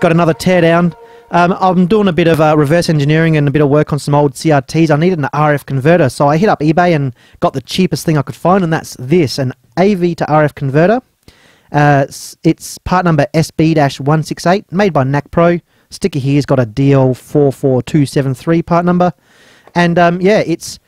got another teardown. Um, I'm doing a bit of uh, reverse engineering and a bit of work on some old CRTs. I needed an RF converter, so I hit up eBay and got the cheapest thing I could find, and that's this an AV to RF converter. Uh, it's part number SB-168, made by NAC Pro. Sticker here's got a DL44273 part number, and um, yeah, it's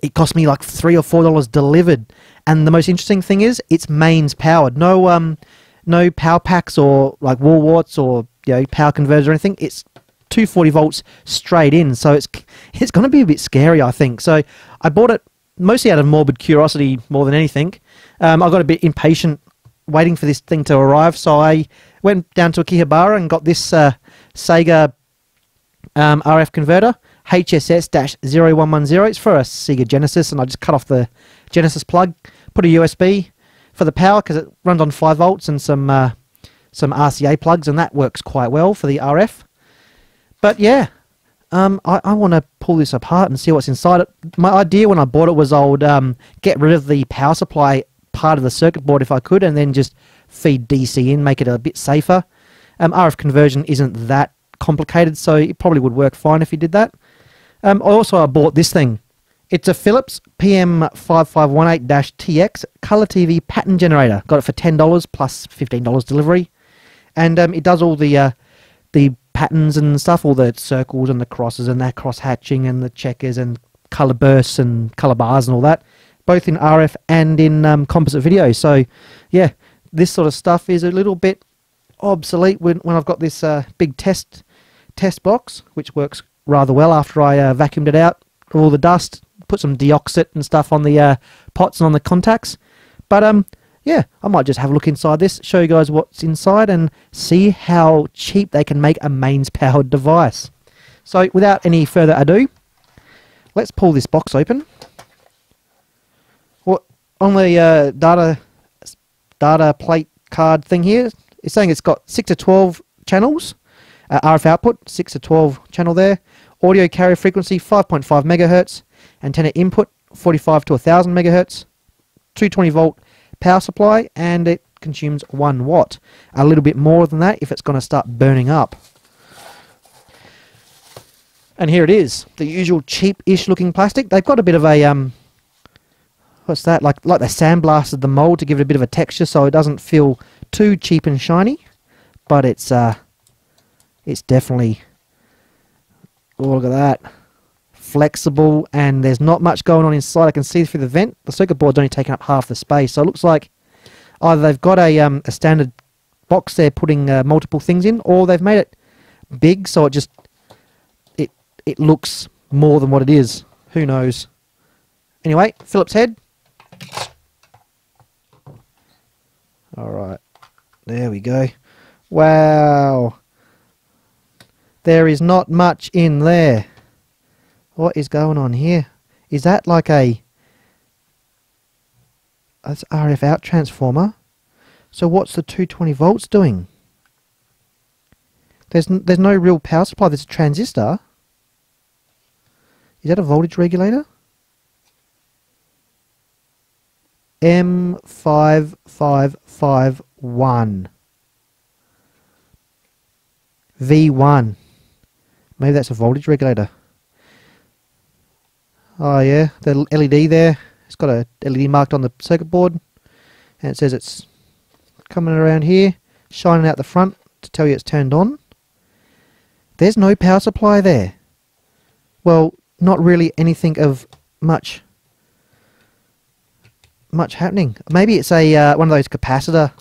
it cost me like three or four dollars delivered. And the most interesting thing is it's mains powered. No um, no power packs or like wall warts or you know power converters or anything. It's 240 volts straight in, so it's it's going to be a bit scary, I think. So I bought it mostly out of morbid curiosity more than anything. Um, I got a bit impatient waiting for this thing to arrive, so I went down to Akihabara and got this uh, Sega um, RF converter. HSS-0110. It's for a Sega Genesis, and I just cut off the Genesis plug, put a USB for the power because it runs on 5 volts and some uh, some RCA plugs, and that works quite well for the RF. But yeah, um, I, I want to pull this apart and see what's inside it. My idea when I bought it was I would um, get rid of the power supply part of the circuit board if I could, and then just feed DC in, make it a bit safer. Um, RF conversion isn't that complicated, so it probably would work fine if you did that. Um, also, I bought this thing. It's a Philips PM5518-TX color TV pattern generator. Got it for ten dollars plus plus fifteen dollars delivery, and um, it does all the uh, the patterns and stuff, all the circles and the crosses and that cross hatching and the checkers and color bursts and color bars and all that, both in RF and in um, composite video. So, yeah, this sort of stuff is a little bit obsolete when, when I've got this uh, big test test box, which works rather well after I uh, vacuumed it out all the dust, put some deoxit and stuff on the uh, pots and on the contacts. But um, yeah, I might just have a look inside this, show you guys what's inside, and see how cheap they can make a mains-powered device. So without any further ado, let's pull this box open. What on the uh, data data plate card thing here, it's saying it's got six to twelve channels, uh, RF output, six to twelve channel there, audio carrier frequency 5.5 megahertz, antenna input 45 to 1000 megahertz, 220 volt power supply, and it consumes 1 watt. A little bit more than that if it's going to start burning up. And here it is, the usual cheap-ish looking plastic. They've got a bit of a um, what's that? Like like they sandblasted the mold to give it a bit of a texture, so it doesn't feel too cheap and shiny. But it's uh, it's definitely oh look at that, flexible, and there's not much going on inside. I can see through the vent. The circuit board's only taking up half the space, so it looks like either they've got a um, a standard box they're putting uh, multiple things in, or they've made it big so it just it looks more than what it is. Who knows? Anyway, Phillips head. Alright. There we go. Wow. There is not much in there. What is going on here? Is that like a... That's RF out transformer. So what's the 220 volts doing? There's, there's no real power supply. There's a transistor. Is that a voltage regulator? M5551. V1. Maybe that's a voltage regulator. Oh yeah, the LED there. It's got a LED marked on the circuit board. And it says it's coming around here, shining out the front to tell you it's turned on. There's no power supply there. Well, not really anything of much much happening. Maybe it's a uh, one of those capacitor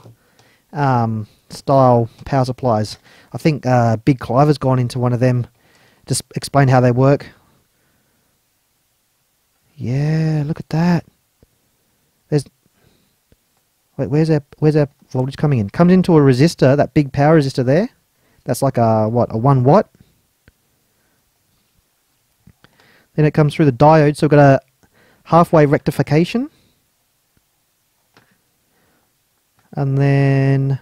um, style power supplies. I think uh, Big Clive has gone into one of them. Just explain how they work. Yeah, look at that. There's wait, where's that? Where's that voltage coming in? Comes into a resistor, that big power resistor there. That's like a what? A one watt. Then it comes through the diode, so we've got a half-wave rectification. And then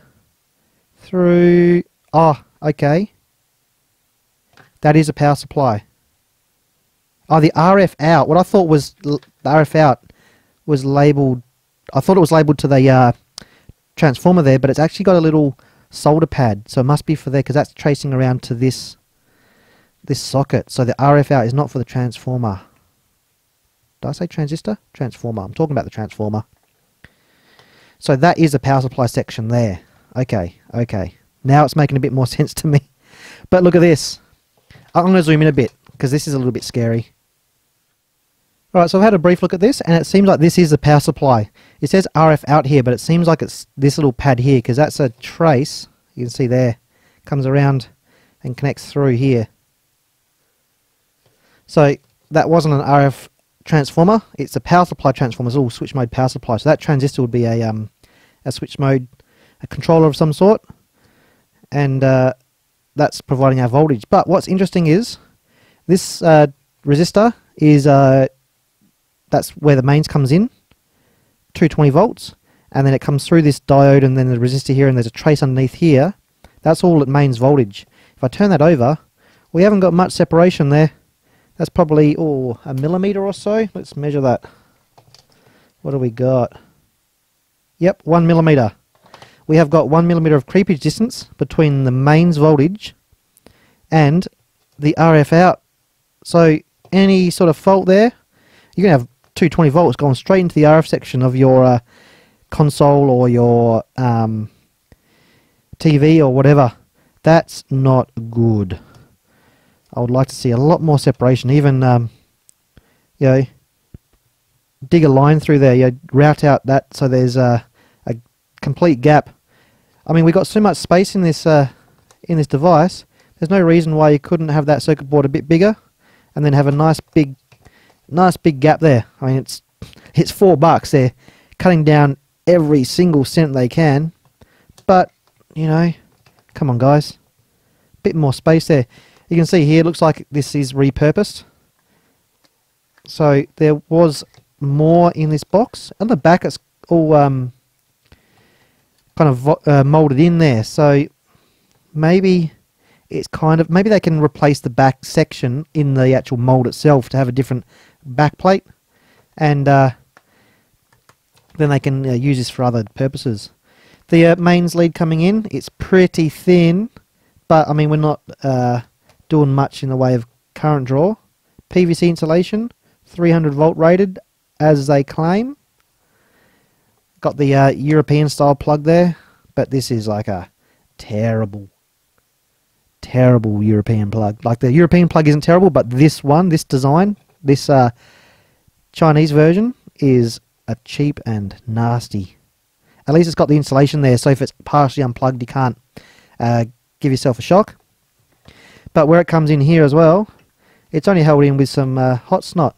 through... Oh, okay. That is a power supply. Oh, the RF out. What I thought was the RF out was labelled... I thought it was labelled to the uh, transformer there, but it's actually got a little solder pad. So it must be for there because that's tracing around to this this socket. So the RF out is not for the transformer. Did I say transistor? Transformer. I'm talking about the transformer. So that is a power supply section there. Okay, okay. Now it's making a bit more sense to me. But look at this. I'm going to zoom in a bit because this is a little bit scary. Alright, so I've had a brief look at this and it seems like this is the power supply. It says RF out here, but it seems like it's this little pad here because that's a trace. You can see there. Comes around and connects through here. So that wasn't an RF transformer. It's a power supply transformer. It's all switch mode power supply. So that transistor would be a um, a switch mode, a controller of some sort, and uh, that's providing our voltage. But what's interesting is this uh, resistor is uh, that's where the mains comes in, 220 volts, and then it comes through this diode and then the resistor here, and there's a trace underneath here. That's all at mains voltage. If I turn that over, we haven't got much separation there. That's probably, oh, a millimeter or so. Let's measure that. What do we got? Yep, one millimeter. We have got one millimeter of creepage distance between the mains voltage and the RF out. So any sort of fault there, you're going to have 220 volts going straight into the RF section of your uh, console or your um, TV or whatever. That's not good. I would like to see a lot more separation. Even, um, you know, dig a line through there. You know, route out that so there's a, a complete gap. I mean, we've got so much space in this uh, in this device. There's no reason why you couldn't have that circuit board a bit bigger, and then have a nice big, nice big gap there. I mean, it's it's four bucks. They're cutting down every single cent they can, but you know, come on, guys, a bit more space there. You can see here, it looks like this is repurposed. So there was more in this box. On the back, it's all um, kind of uh, molded in there. So maybe it's kind of maybe they can replace the back section in the actual mold itself to have a different back plate, and uh, then they can uh, use this for other purposes. The uh, mains lead coming in, it's pretty thin, but I mean we're not uh, doing much in the way of current draw. PVC insulation, 300 volt rated, as they claim. Got the uh, European style plug there, but this is like a terrible, terrible European plug. Like the European plug isn't terrible, but this one, this design, this uh, Chinese version is a cheap and nasty. At least it's got the insulation there, so if it's partially unplugged, you can't uh, give yourself a shock. But where it comes in here as well, it's only held in with some uh, hot snot,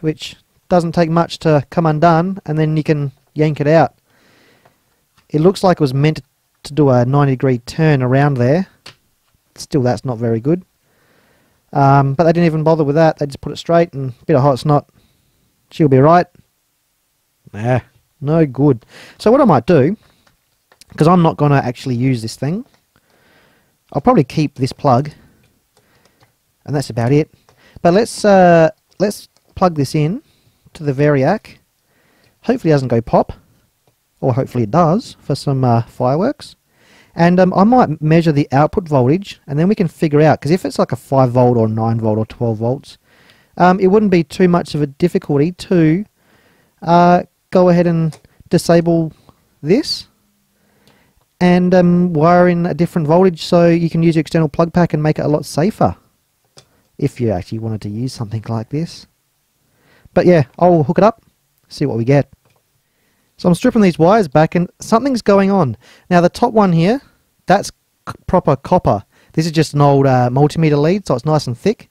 which doesn't take much to come undone, and then you can yank it out. It looks like it was meant to do a 90 degree turn around there. Still, that's not very good. Um, but they didn't even bother with that. They just put it straight and a bit of hot snot. She'll be right. Nah, no good. So what I might do, because I'm not going to actually use this thing, I'll probably keep this plug, and that's about it. But let's uh, let's plug this in to the Variac. Hopefully, it doesn't go pop, or hopefully it does for some uh, fireworks. And um, I might measure the output voltage, and then we can figure out because if it's like a five volt or nine volt or twelve volts, um, it wouldn't be too much of a difficulty to uh, go ahead and disable this and um, wire in a different voltage so you can use your external plug pack and make it a lot safer if you actually wanted to use something like this. But yeah, I'll hook it up, see what we get. So I'm stripping these wires back and something's going on. Now the top one here, that's proper copper. This is just an old uh, multimeter lead, so it's nice and thick.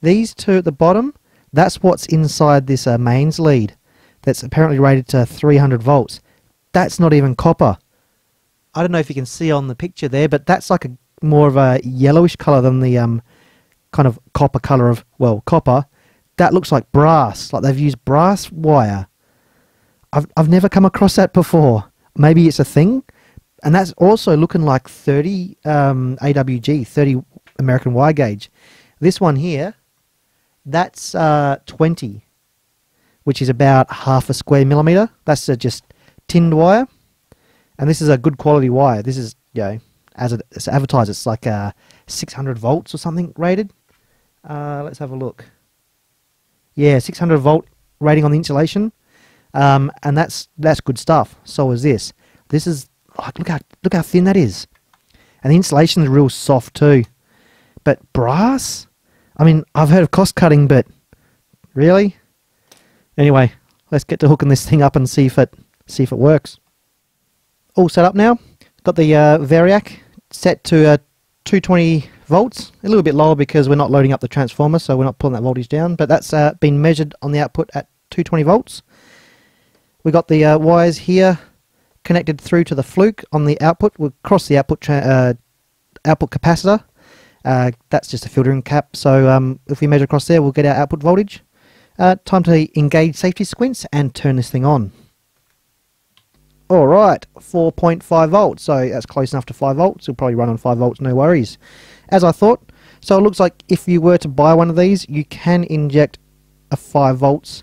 These two at the bottom, that's what's inside this uh, mains lead. That's apparently rated to 300 volts. That's not even copper. I don't know if you can see on the picture there, but that's like a more of a yellowish color than the um, kind of copper color of well copper. That looks like brass, like they've used brass wire. I've I've never come across that before. Maybe it's a thing, and that's also looking like 30 um, AWG, 30 American wire gauge. This one here, that's uh, 20, which is about half a square millimeter. That's uh, just tinned wire And this is a good quality wire. This is, you know, as it's advertised, it's like uh, 600 volts or something rated. Uh, let's have a look. Yeah, 600 volt rating on the insulation, um, and that's that's good stuff. So is this. This is like look how look how thin that is, and the insulation is real soft too. But brass, I mean, I've heard of cost cutting, but really, anyway, let's get to hooking this thing up and see if it see if it works. All set up now. Got the uh, Variac set to uh, 220 volts, a little bit lower because we're not loading up the transformer, so we're not pulling that voltage down, but that's uh, been measured on the output at 220 volts. We got the uh, wires here connected through to the fluke on the output. We'll cross the output uh, output capacitor. Uh, that's just a filtering cap, so um, if we measure across there, we'll get our output voltage. Uh, time to engage safety sequence and turn this thing on. Alright, 4.5 volts, so that's close enough to 5 volts. It'll probably run on 5 volts, no worries. As I thought, so it looks like if you were to buy one of these, you can inject a 5 volts.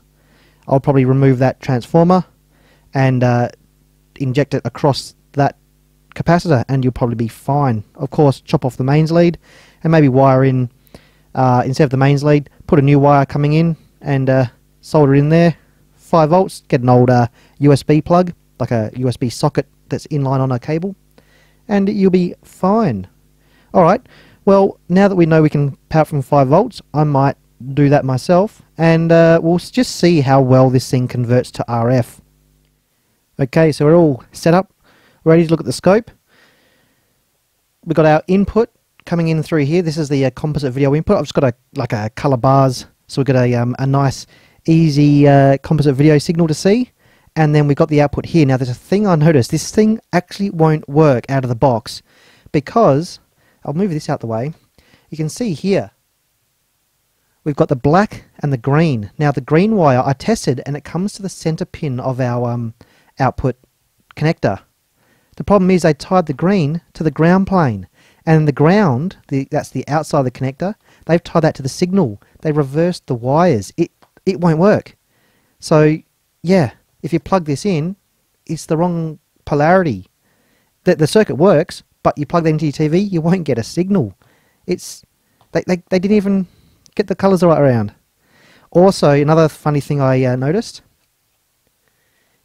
I'll probably remove that transformer and uh, inject it across that capacitor and you'll probably be fine. Of course, chop off the mains lead and maybe wire in, uh, instead of the mains lead, put a new wire coming in and uh, solder in there. 5 volts, get an old USB uh, plug like a USB socket that's inline on a cable, and you'll be fine. Alright, well, now that we know we can power from 5 volts, I might do that myself, and uh, we'll just see how well this thing converts to RF. Okay, so we're all set up, ready to look at the scope. We've got our input coming in through here. This is the uh, composite video input. I've just got a like a color bars, so we've got a, um, a nice, easy uh, composite video signal to see and then we've got the output here. Now there's a thing I noticed, this thing actually won't work out of the box because, I'll move this out the way, you can see here, we've got the black and the green. Now the green wire I tested and it comes to the center pin of our um, output connector. The problem is they tied the green to the ground plane and the ground, the, that's the outside of the connector, they've tied that to the signal. They reversed the wires. It, it won't work. So yeah, if you plug this in, it's the wrong polarity. The, the circuit works, but you plug that into your TV, you won't get a signal. It's they, they, they didn't even get the colours right around. Also, another funny thing I uh, noticed,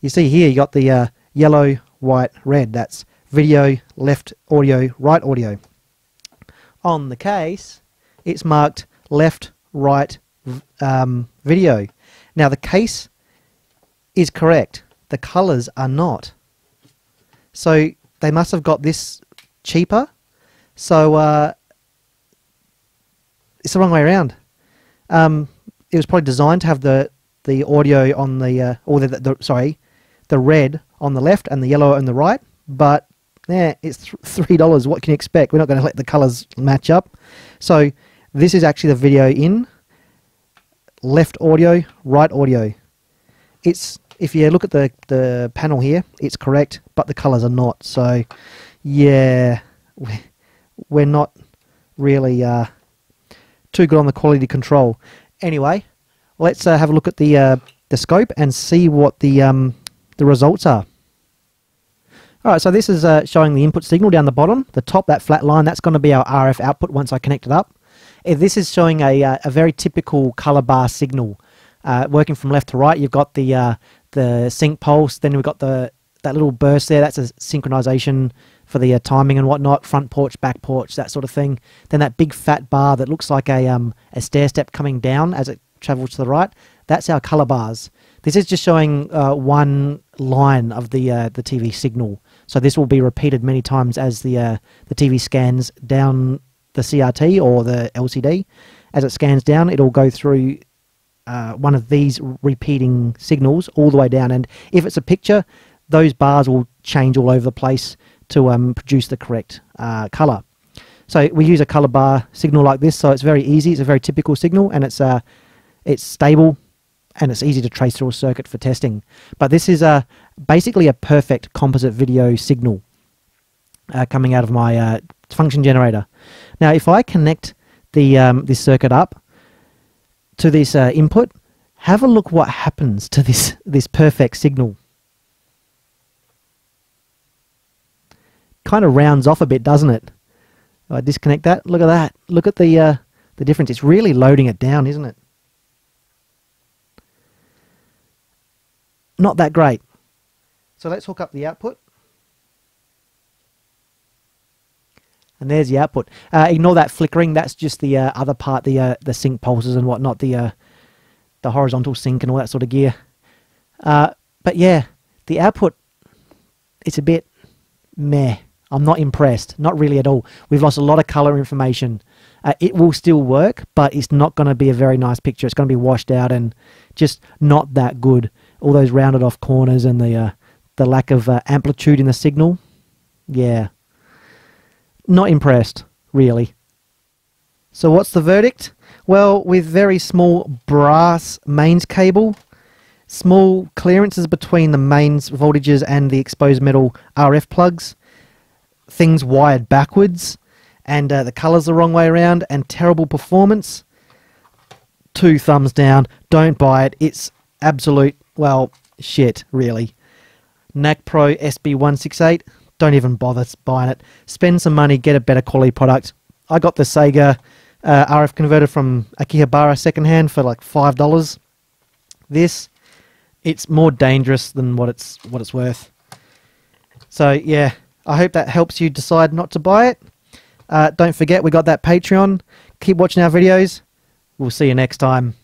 you see here you got the uh, yellow, white, red. That's video, left audio, right audio. On the case, it's marked left, right um, video. Now the case is correct. The colours are not. So they must have got this cheaper. So uh, it's the wrong way around. Um, it was probably designed to have the the audio on the uh, or the, the, sorry, the red on the left and the yellow on the right. But yeah, it's three dollars. What can you expect? We're not going to let the colours match up. So this is actually the video in left audio, right audio. It's if you look at the, the panel here, it's correct, but the colours are not. So, yeah, we're not really uh, too good on the quality control. Anyway, let's uh, have a look at the uh, the scope and see what the um, the results are. Alright, so this is uh, showing the input signal down the bottom. The top, that flat line, that's going to be our RF output once I connect it up. If this is showing a, uh, a very typical color bar signal. Uh, working from left to right, you've got the uh, the sync pulse. Then we've got the that little burst there. That's a synchronization for the uh, timing and whatnot. Front porch, back porch, that sort of thing. Then that big fat bar that looks like a um, a stair step coming down as it travels to the right. That's our color bars. This is just showing uh, one line of the uh, the TV signal. So this will be repeated many times as the uh, the TV scans down the CRT or the LCD. As it scans down, it'll go through uh, one of these repeating signals all the way down. And if it's a picture, those bars will change all over the place to um, produce the correct uh, color. So we use a color bar signal like this, so it's very easy. It's a very typical signal, and it's uh, it's stable, and it's easy to trace through a circuit for testing. But this is a basically a perfect composite video signal uh, coming out of my uh, function generator. Now, if I connect the um, this circuit up to this uh, input, have a look what happens to this, this perfect signal. kind of rounds off a bit, doesn't it? I disconnect that. Look at that. Look at the uh, the difference. It's really loading it down, isn't it? Not that great. So let's hook up the output. And there's the output. Uh, ignore that flickering. That's just the uh, other part, the uh, the sync pulses and whatnot, the uh, the horizontal sync and all that sort of gear. Uh, but yeah, the output, it's a bit meh. I'm not impressed. Not really at all. We've lost a lot of color information. Uh, it will still work, but it's not going to be a very nice picture. It's going to be washed out and just not that good. All those rounded off corners and the uh, the lack of uh, amplitude in the signal. Yeah. Not impressed, really. So what's the verdict? Well, with very small brass mains cable, small clearances between the mains voltages and the exposed metal RF plugs, things wired backwards, and uh, the colours the wrong way around, and terrible performance, two thumbs down. Don't buy it. It's absolute, well, shit, really. NAC Pro SB168, don't even bother buying it. Spend some money, get a better quality product. I got the Sega uh, RF converter from Akihabara secondhand for like five dollars. This, it's more dangerous than what it's what it's worth. So yeah, I hope that helps you decide not to buy it. Uh, don't forget we got that Patreon. Keep watching our videos. We'll see you next time.